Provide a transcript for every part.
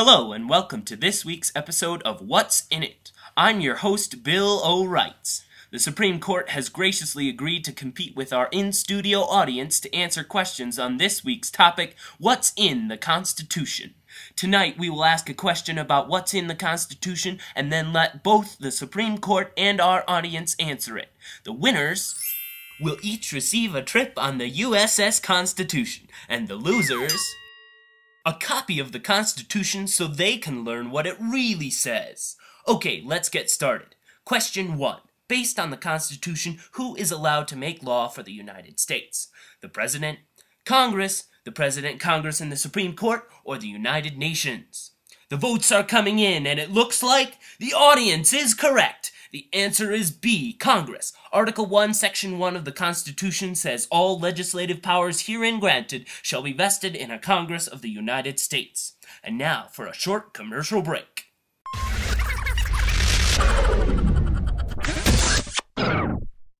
Hello, and welcome to this week's episode of What's in It. I'm your host, Bill O'Wrights. The Supreme Court has graciously agreed to compete with our in studio audience to answer questions on this week's topic What's in the Constitution? Tonight, we will ask a question about what's in the Constitution and then let both the Supreme Court and our audience answer it. The winners will each receive a trip on the USS Constitution, and the losers a copy of the Constitution so they can learn what it really says. Okay, let's get started. Question 1 based on the Constitution, who is allowed to make law for the United States? The President, Congress, the President, Congress, and the Supreme Court, or the United Nations? The votes are coming in, and it looks like the audience is correct. The answer is B, Congress. Article 1, Section 1 of the Constitution says all legislative powers herein granted shall be vested in a Congress of the United States. And now for a short commercial break.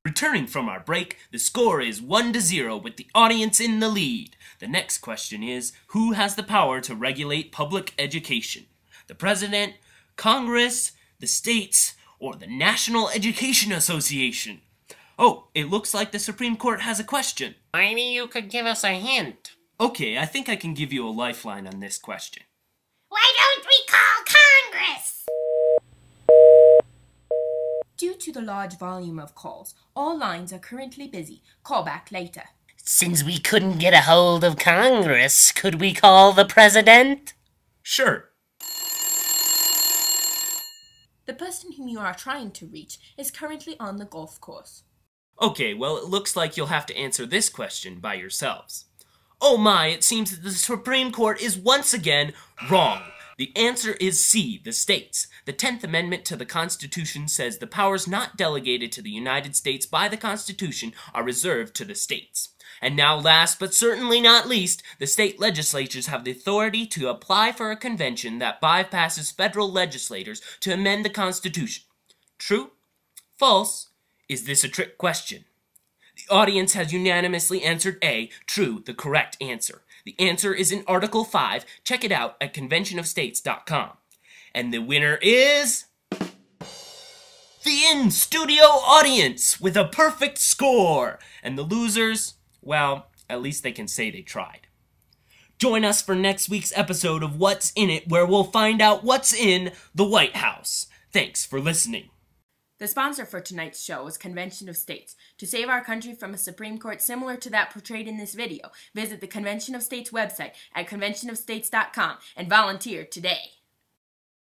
Returning from our break, the score is 1 to 0 with the audience in the lead. The next question is Who has the power to regulate public education? The President, Congress, the states, or the National Education Association? Oh, it looks like the Supreme Court has a question. Maybe you could give us a hint. Okay, I think I can give you a lifeline on this question. Why don't we call Congress? Due to the large volume of calls, all lines are currently busy. Call back later. Since we couldn't get a hold of Congress, could we call the President? Sure. The person whom you are trying to reach is currently on the golf course. Okay, well, it looks like you'll have to answer this question by yourselves. Oh my, it seems that the Supreme Court is once again wrong. The answer is C, the states. The 10th Amendment to the Constitution says the powers not delegated to the United States by the Constitution are reserved to the states. And now, last but certainly not least, the state legislatures have the authority to apply for a convention that bypasses federal legislators to amend the Constitution. True? False? Is this a trick question? The audience has unanimously answered A, true, the correct answer. The answer is in Article 5. Check it out at conventionofstates.com. And the winner is. The in studio audience with a perfect score. And the losers, well, at least they can say they tried. Join us for next week's episode of What's in It, where we'll find out what's in the White House. Thanks for listening. The sponsor for tonight's show is Convention of States. To save our country from a Supreme Court similar to that portrayed in this video, visit the Convention of States website at conventionofstates.com and volunteer today.